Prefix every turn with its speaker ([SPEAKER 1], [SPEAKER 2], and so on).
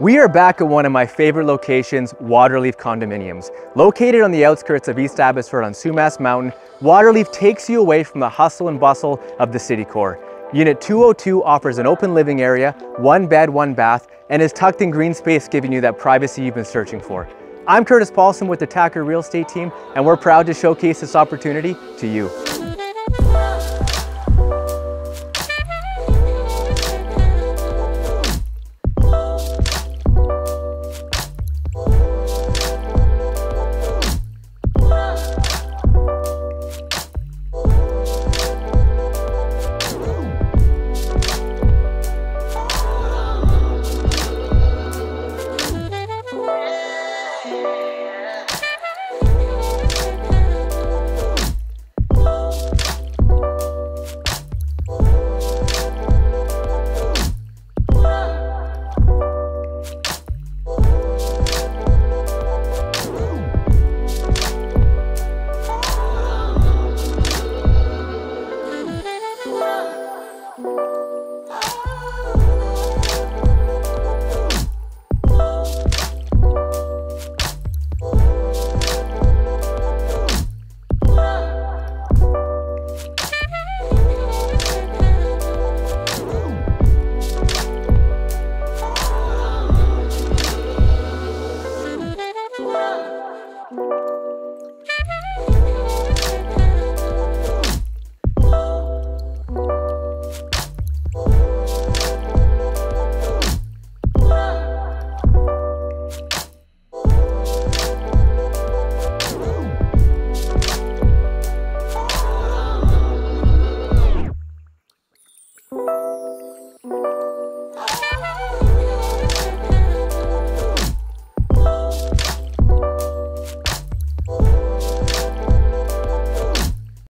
[SPEAKER 1] We are back at one of my favorite locations, Waterleaf Condominiums. Located on the outskirts of East Abbotsford on Sumas Mountain, Waterleaf takes you away from the hustle and bustle of the city core. Unit 202 offers an open living area, one bed, one bath, and is tucked in green space giving you that privacy you've been searching for. I'm Curtis Paulson with the Tacker Real Estate Team, and we're proud to showcase this opportunity to you.